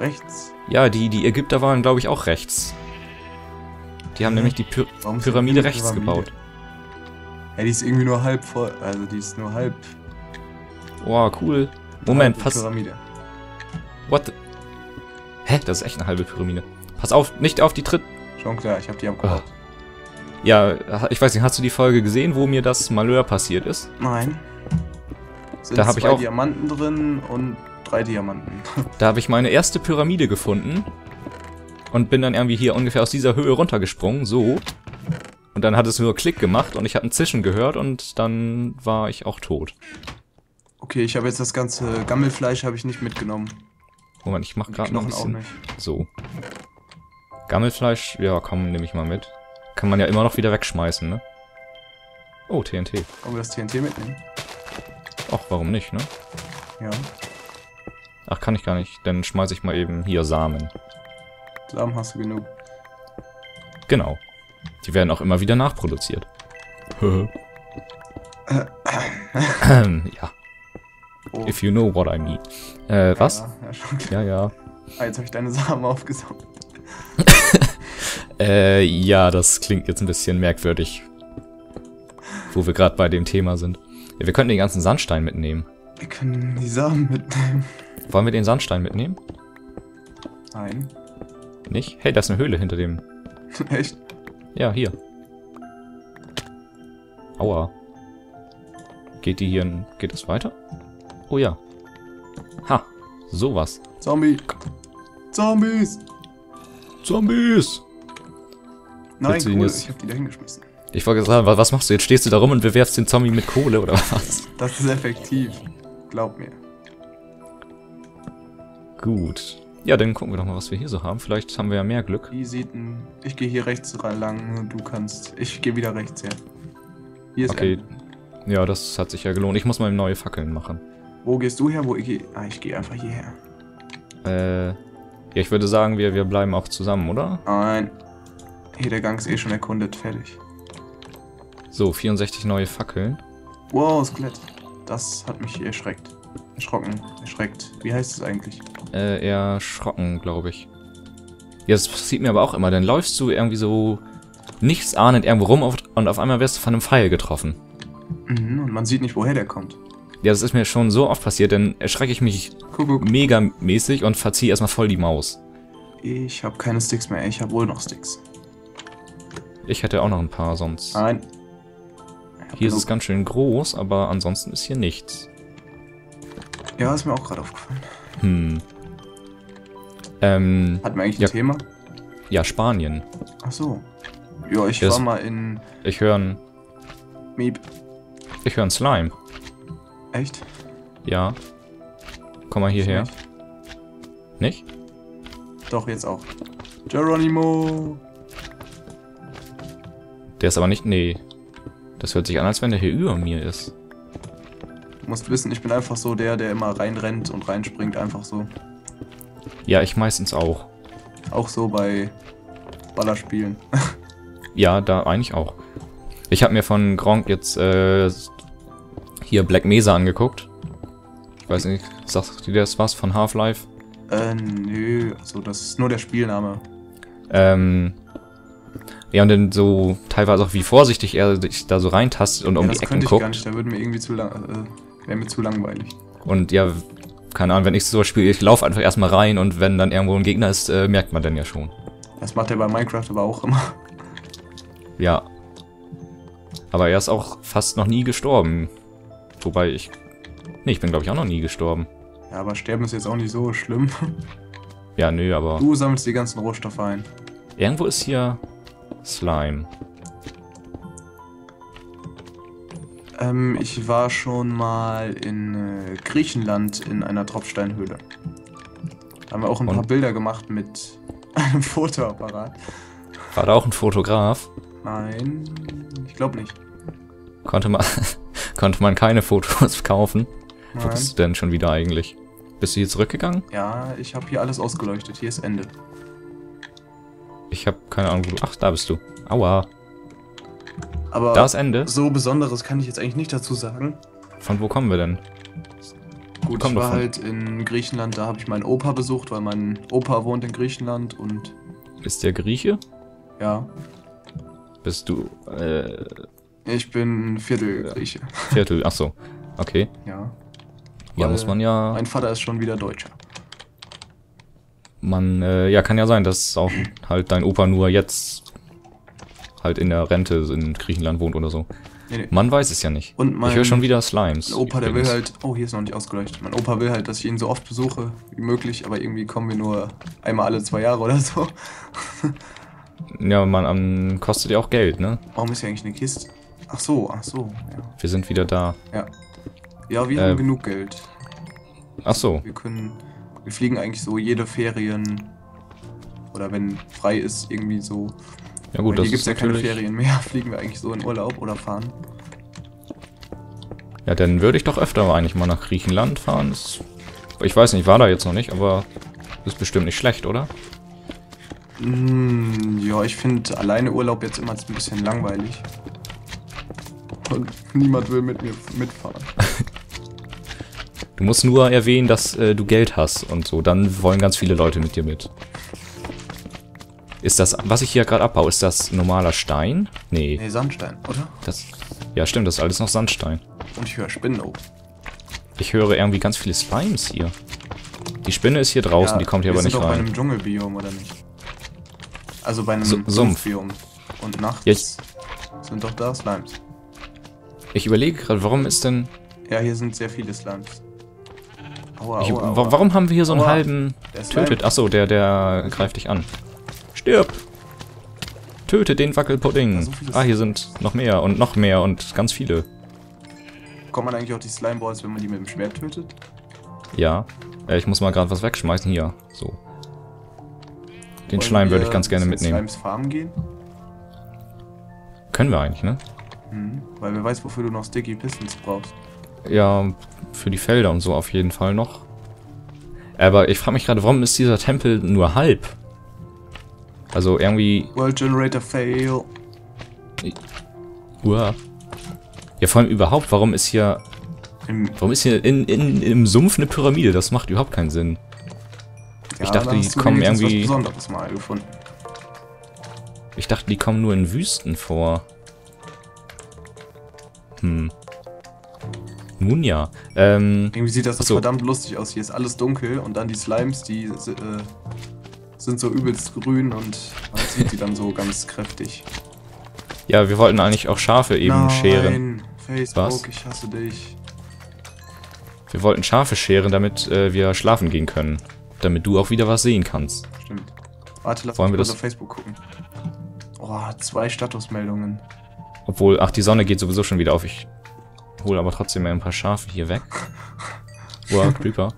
Rechts. Ja, die, die Ägypter waren, glaube ich, auch rechts. Die haben Hä? nämlich die Py Warum Pyramide eine rechts Pyramide? gebaut. Ja, die ist irgendwie nur halb voll. Also die ist nur halb. Oh, cool. Moment, halbe pass. Pyramide. What the? Hä? Das ist echt eine halbe Pyramide. Pass auf, nicht auf die Tritt. Schon klar, ich hab die am Ah. Kopf. Ja, ich weiß nicht, hast du die Folge gesehen, wo mir das Malheur passiert ist? Nein. Sind Da hab ich auch- Diamanten drin und drei Diamanten. Da habe ich meine erste Pyramide gefunden und bin dann irgendwie hier ungefähr aus dieser Höhe runtergesprungen, so. Und dann hat es nur Klick gemacht und ich habe ein Zischen gehört und dann war ich auch tot. Okay, ich habe jetzt das ganze Gammelfleisch habe ich nicht mitgenommen. Moment, ich mach Und die gerade noch ein bisschen nicht. so. Gammelfleisch, ja komm, nehme ich mal mit. Kann man ja immer noch wieder wegschmeißen, ne? Oh, TNT. Wollen wir das TNT mitnehmen? Ach, warum nicht, ne? Ja. Ach, kann ich gar nicht. Dann schmeiß ich mal eben hier Samen. Samen hast du genug. Genau. Die werden auch immer wieder nachproduziert. ja, Oh. if you know what I mean. Äh, was? Ja, ja. Ja, ja. Ah, jetzt habe ich deine Samen aufgesaugt. Äh, ja, das klingt jetzt ein bisschen merkwürdig. Wo wir gerade bei dem Thema sind. Ja, wir könnten den ganzen Sandstein mitnehmen. Wir können die Samen mitnehmen. Wollen wir den Sandstein mitnehmen? Nein. Nicht? Hey, da ist eine Höhle hinter dem. Echt? Ja, hier. Aua. Geht die hier... in- Geht das weiter? Oh ja. Ha, sowas. Zombie. Zombies. Zombies! Nein, cool, jetzt- ich habe die da hingeschmissen. Ich wollte sagen, wa- was machst du? Jetzt stehst du da rum und bewerfst den Zombie mit Kohle oder was? Das ist effektiv. Glaub mir. Gut. Ja, dann gucken wir doch mal, was wir hier so haben. Vielleicht haben wir ja mehr Glück. Wie sieht ein... Ich gehe hier rechts lang und du kannst... Ich gehe wieder rechts her. Hier ist Okay. Ende. Ja, das hat sich ja gelohnt. Ich muss mal neue Fackeln machen. Wo gehst du her? Wo ich gehe... Ah, ich gehe einfach hierher. Äh, ja, ich würde sagen, wir, wir bleiben auch zusammen, oder? Nein. Hier, der Gang ist eh schon erkundet. Fertig. So, 64 neue Fackeln. Wow, Skelett. Das hat mich erschreckt. Erschrocken. Erschreckt. Wie heißt es eigentlich? Äh, erschrocken, glaube ich. Ja, das passiert mir aber auch immer. Dann läufst du irgendwie so nichts ahnend irgendwo rum und auf einmal wirst du von einem Pfeil getroffen. Mhm, und man sieht nicht, woher der kommt. Ja, das ist mir schon so oft passiert, dann erschrecke ich mich Kuckuck. mega mäßig und verziehe erstmal voll die Maus. Ich habe keine Sticks mehr. Ich habe wohl noch Sticks. Ich hätte auch noch ein paar sonst. Nein. Hier ist es ganz schön groß, aber ansonsten ist hier nichts. Ja, ist mir auch gerade aufgefallen. Hm. Ähm, Hatten wir eigentlich Ja. ein Thema? ja, Spanien. Ach so. Ja, ich Ja, war mal in Ich höre ein, Miep. ich höre ein Slime. Echt? Ja. Komm mal hierher. Nicht? Nicht? Doch, jetzt auch. Geronimo. Der ist aber nicht, nee. Das hört sich an, als wenn der hier über mir ist. Du musst wissen, ich bin einfach so der, der immer reinrennt und reinspringt. Einfach so. Ja, ich meistens auch. Auch so bei Ballerspielen. Ja, da eigentlich auch. Ich habe mir von Gronk jetzt äh, hier Black Mesa angeguckt. Ich weiß nicht, sagt dir das was von Half-Life? äh, nö. Also, das ist nur der Spielname. Ähm, ja, und dann so teilweise auch, wie vorsichtig er sich da so reintastet und um ja, die das Ecken könnte ich guckt. gar nicht. Da würde mir irgendwie zu lang. Äh, Wäre mir zu langweilig. Und ja, keine Ahnung, wenn ich so spiele, ich laufe einfach erstmal rein und wenn dann irgendwo ein Gegner ist, äh, merkt man dann ja schon. Das macht er bei Minecraft aber auch immer. Ja. Aber er ist auch fast noch nie gestorben. Wobei ich. Nee, ich bin glaube ich auch noch nie gestorben. Ja, aber sterben ist jetzt auch nicht so schlimm. Ja, nö, aber. Du sammelst die ganzen Rohstoffe ein. Irgendwo ist hier Slime. Ähm, ich war schon mal in äh, Griechenland in einer Tropfsteinhöhle. Da haben wir auch ein paar Und? Bilder gemacht mit einem Fotoapparat. War da auch ein Fotograf? Nein, ich glaube nicht. Konnte man, konnte man keine Fotos kaufen? Wo Nein. bist du denn schon wieder eigentlich? Bist du hier zurückgegangen? Ja, ich habe hier alles ausgeleuchtet. Hier ist Ende. Ich habe keine Ahnung, wo du. Ach, da bist du. Aua. Aber Da ist Ende. so Besonderes kann ich jetzt eigentlich nicht dazu sagen. Von wo kommen wir denn? Gut, ich war von- halt in Griechenland, da habe ich meinen Opa besucht, weil mein Opa wohnt in Griechenland und Ist der Grieche? ja, Bist du, äh, ich bin Viertel Grieche. Viertel? Achso. Okay. Ja. Ja, Weil muss man ja, Mein Vater ist schon wieder Deutscher. man, äh, ja, kann ja sein, dass auch halt dein Opa nur jetzt halt in der Rente in Griechenland wohnt oder so. Nee, nee. Man weiß es ja nicht. Und mein, ich höre schon wieder Slimes. mein Opa, der will halt. Oh, hier ist noch nicht ausgeleuchtet. Mein Opa will halt, dass ich ihn so oft besuche wie möglich, aber irgendwie kommen wir nur einmal alle zwei Jahre oder so. Ja, man, ähm, kostet ja auch Geld, ne? Warum ist hier eigentlich eine Kiste? Ach so, ach so, ja. Wir sind wieder da. Ja, ja wir Äh, haben genug Geld. Ach so. Wir können. Wir fliegen eigentlich so jede Ferien. Oder wenn frei ist, irgendwie so. Ja gut, Weil das hier gibt es ja keine. Ferien mehr. Fliegen wir eigentlich so in Urlaub oder fahren. Ja, dann würde ich doch öfter eigentlich mal nach Griechenland fahren. Das, ich weiß nicht, war da jetzt noch nicht, aber ist bestimmt nicht schlecht, oder? Mm, ja, ich finde alleine Urlaub jetzt immer ein bisschen langweilig. Und niemand will mit mir mitfahren. Du musst nur erwähnen, dass äh, du Geld hast und so. Dann wollen ganz viele Leute mit dir mit. Ist das, was ich hier gerade abbaue, ist das normaler Stein? Nee, Nee, Sandstein, oder? das... Ja, stimmt, das ist alles noch Sandstein. Und ich höre Spinnen oben. Ich höre irgendwie ganz viele Slimes hier. Die Spinne ist hier draußen, die kommt hier wir aber nicht sind doch bei rein. einem Dschungelbiom, oder nicht? Also bei einem Su- Sumpf. Sumpfbiom. Und nachts Ja, ich- sind doch da Slimes. Ich überlege gerade, warum ist denn... Ja, hier sind sehr viele Slimes. Aua, Ich, aua, aua. warum haben wir hier so einen halben... Der. Tötet... Achso, der, der greift dich an. Stirb! Töte den Wackelpudding. So ah, hier sind noch mehr und noch mehr und ganz viele. Kommt man eigentlich auch die Slimeballs, wenn man die mit dem Schwert tötet? Ja. Äh, ich muss mal gerade was wegschmeißen. Hier. So. Den Wollen Schleim würde ich ganz gerne mitnehmen. Slimes farmen gehen? Können wir eigentlich, ne? Mhm. Weil wer weiß, wofür du noch Sticky Pistons brauchst. Ja, für die Felder und so auf jeden Fall noch. Aber ich frage mich gerade, warum ist dieser Tempel nur halb? Also irgendwie... World Generator Fail. Uah. Ja, vor allem überhaupt, warum ist hier... Im, Warum ist hier in, in, im Sumpf eine Pyramide? Das macht überhaupt keinen Sinn. Ich dachte, da die kommen irgendwie- was Besonderes mal gefunden. Ich dachte, die kommen nur in Wüsten vor. Hm. Nun ja. Ähm, Irgendwie sieht das so. verdammt lustig aus. Hier ist alles dunkel und dann die Slimes, die äh, sind so übelst grün und man sieht die dann so ganz kräftig. ja, wir wollten eigentlich auch Schafe eben scheren. Nein, Facebook, Was? ich hasse dich. Wir wollten Schafe scheren, damit äh, wir schlafen gehen können. Damit du auch wieder was sehen kannst. Stimmt. Warte, lass Wollen uns wir das- auf Facebook gucken. Oh, zwei Statusmeldungen. Obwohl, ach, die Sonne geht sowieso schon wieder auf. Ich hole aber trotzdem mal ein paar Schafe hier weg. Wow, Creeper.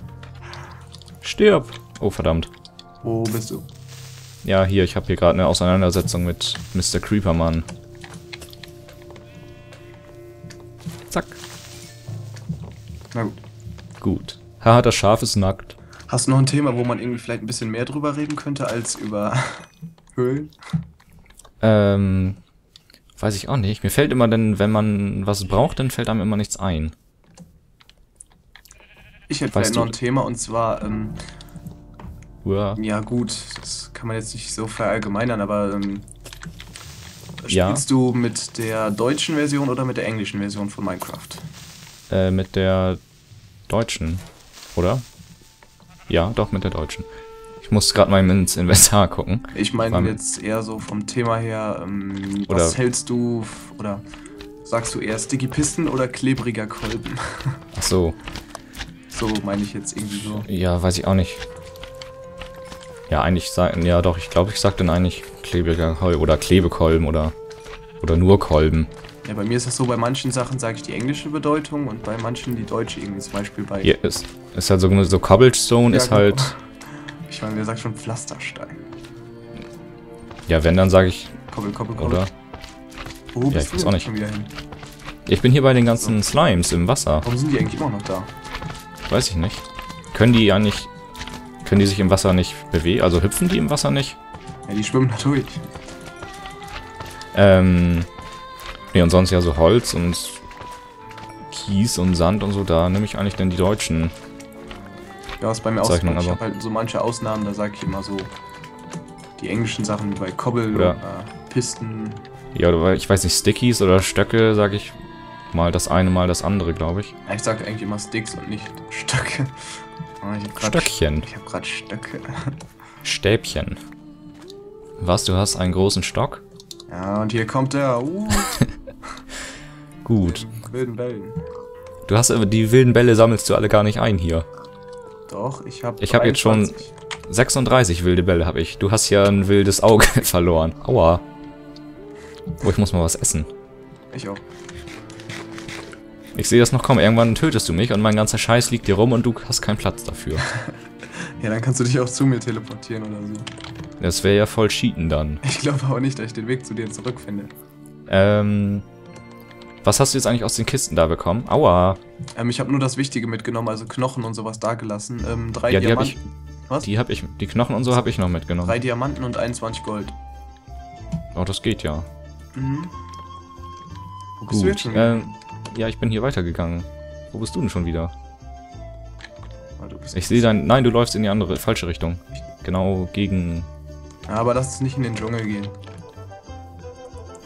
Stirb! Oh, verdammt. Wo bist du? Ja, hier, ich habe hier gerade eine Auseinandersetzung mit Mr. Creepermann. Zack. Na gut. Gut. Haha, das Schaf ist nackt. Hast du noch ein Thema, wo man irgendwie vielleicht ein bisschen mehr drüber reden könnte als über Höhlen? Ähm, weiß ich auch nicht. Mir fällt immer dann, wenn man was braucht, dann fällt einem immer nichts ein. Ich hätte Weißt vielleicht du- noch ein Thema und zwar, ähm, Uah. ja gut, das kann man jetzt nicht so verallgemeinern, aber ähm, Ja. spielst du mit der deutschen Version oder mit der englischen Version von Minecraft? Äh, mit der deutschen, oder? Ja, doch, mit der deutschen. Ich muss gerade mal ins Inventar gucken. Ich meine jetzt eher so vom Thema her, ähm, Oder- was hältst du oder sagst du eher Sticky Pisten oder klebriger Kolben? Ach so. so meine ich jetzt irgendwie so. Ja, weiß ich auch nicht. Ja, eigentlich sagen, ja doch, ich glaube, ich sag dann eigentlich klebriger Kolben oder Klebekolben oder oder nur Kolben. Ja, bei mir ist das so, bei manchen Sachen sage ich die englische Bedeutung und bei manchen die deutsche irgendwie. Zum Beispiel bei, Hier ist, ist halt so, so Cobblestone Ja, ist genau. halt, ich meine, wer sagt schon Pflasterstein? ja, wenn, dann sage ich, Kobbel, kobbel, kobbel. oder? Wo Ja, bist ich weiß du auch nicht. schon wieder hin? Ich bin hier bei den ganzen Slimes im Wasser. Warum sind die eigentlich immer noch da? Weiß ich nicht. Können die eigentlich, können die sich im Wasser nicht bewegen? Also hüpfen die im Wasser nicht? Ja, die schwimmen durch. Ähm, nee, und sonst ja so Holz und Kies und Sand und so, da nehme ich eigentlich dann die deutschen Ja, ist bei mir auch so. Ich habe halt so manche Ausnahmen, da sage ich immer so die englischen Sachen wie bei Cobble Ja. oder Pisten. Ja, oder ich weiß nicht, Stickies oder Stöcke, sage ich mal das eine, mal das andere, glaube ich. Ja, ich sage eigentlich immer Sticks und nicht Stöcke. Ah, ich hab grad Stöckchen. Ich habe gerade Stöcke. Stäbchen. Was, du hast einen großen Stock? Ja, und hier kommt der. Uh, Gut. wilden Wellen. Du hast aber die wilden Bälle sammelst du alle gar nicht ein hier. Doch, ich habe. Ich hab jetzt schon- 36 wilde Bälle habe ich. Du hast ja ein wildes Auge verloren. Aua. Oh, ich muss mal was essen. Ich auch. Ich sehe das noch kommen. Irgendwann tötest du mich und mein ganzer Scheiß liegt hier rum und du hast keinen Platz dafür. Ja, dann kannst du dich auch zu mir teleportieren oder so. Das wäre ja voll cheaten dann. Ich glaube aber nicht, dass ich den Weg zu dir zurückfinde. Ähm. Was hast du jetzt eigentlich aus den Kisten da bekommen? Aua. Ähm, ich habe nur das Wichtige mitgenommen, also Knochen und sowas da gelassen. Ähm, drei Ja, die habe ich. Diamanten. Was? Die habe ich. Die Knochen und so habe ich noch mitgenommen. Drei Diamanten und 21 Gold. Oh, das geht ja. Mhm. Wo bist du jetzt Gut. schon? Ähm, ja, ich bin hier weitergegangen. Wo bist du denn schon wieder? Ah, Ich sehe dein. Nein, du läufst in die andere, falsche Richtung. Genau gegen. Ja, aber lass uns nicht in den Dschungel gehen.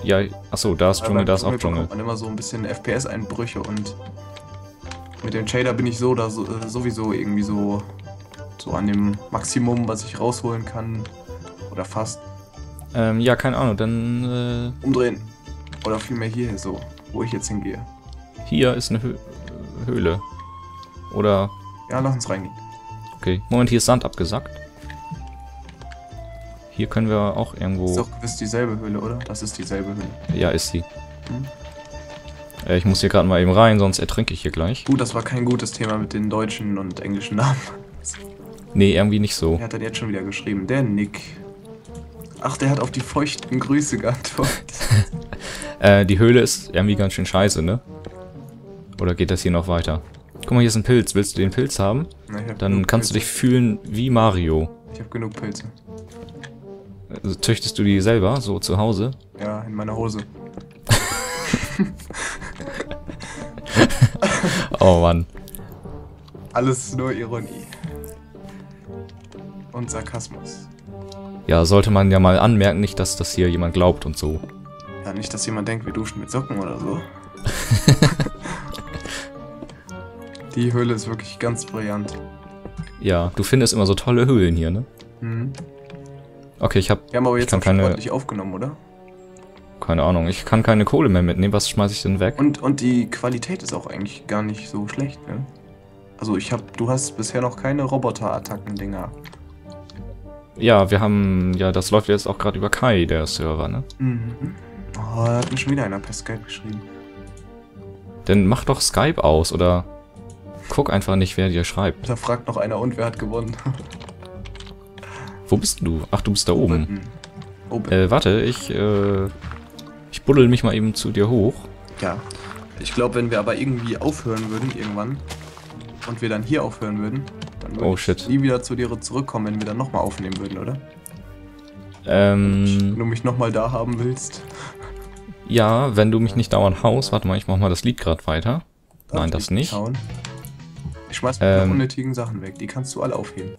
Ja, achso, da ist Weil Dschungel, da ist auch Dschungel. Man immer so ein bisschen FPS-Einbrüche und mit dem Shader bin ich so oder so, äh, sowieso irgendwie so, so an dem Maximum, was ich rausholen kann. Oder fast. Ähm, ja, keine Ahnung, dann. Umdrehen. Oder vielmehr hier so, wo ich jetzt hingehe. Hier ist eine Hö Höhle. Oder. Ja, lass uns reingehen. Okay. Moment, hier ist Sand abgesackt. Hier können wir auch Ist irgendwo. doch gewiss dieselbe Höhle, oder? Das ist dieselbe Höhle. Ja, ist sie. Hm. Äh, ich muss hier gerade mal eben rein, sonst ertrinke ich hier gleich. Gut, das war kein gutes Thema mit den deutschen und englischen Namen. Nee, irgendwie nicht so. Wer hat denn jetzt schon wieder geschrieben? Der Nick. Ach, der hat auf die feuchten Grüße geantwortet. Äh, die Höhle ist irgendwie ganz schön scheiße, ne? Oder geht das hier noch weiter? Guck mal, hier ist ein Pilz. Willst du den Pilz haben? Na, ich hab Dann kannst du dich Pilze. fühlen wie Mario. Ich habe genug Pilze. Also, züchtest du die selber, so zu Hause? Ja, in meiner Hose. Oh Mann. Alles nur Ironie. Und Sarkasmus. Ja, sollte man ja mal anmerken, nicht, dass das hier jemand glaubt und so. Ja, nicht, dass jemand denkt, wir duschen mit Socken oder so. Die Höhle ist wirklich ganz brillant. Ja, du findest immer so tolle Höhlen hier, ne? Mhm. Okay, ich hab Wir haben aber jetzt auch keine- ordentlich aufgenommen, oder? keine Ahnung. Ich kann keine Kohle mehr mitnehmen. Was schmeiß ich denn weg? Und, und die Qualität ist auch eigentlich gar nicht so schlecht, ne? Also ich hab, du hast bisher noch keine Roboter-Attacken-Dinger. Ja, wir haben, ja, das läuft jetzt auch gerade über Kai, der Server, ne? Mhm. Oh, da hat mir schon wieder einer per Skype geschrieben. Dann mach doch Skype aus oder guck einfach nicht, wer dir schreibt. Da fragt noch einer, und wer hat gewonnen? Wo bist du? Ach, du bist da oben. Oben. Äh, warte, ich, äh, ich buddel mich mal eben zu dir hoch. Ja. Ich glaube, wenn wir aber irgendwie aufhören würden, irgendwann, und wir dann hier aufhören würden, dann würde Oh, ich shit. nie wieder zu dir zurückkommen, wenn wir dann nochmal aufnehmen würden, oder? Ähm, Wenn du mich nochmal da haben willst. ja, wenn du mich nicht dauernd haust. Warte mal, ich mach mal das Lied gerade weiter. darf Nein, das ich nicht. Schauen. Ich schmeiß meine Ähm. unnötigen Sachen weg, die kannst du alle aufheben.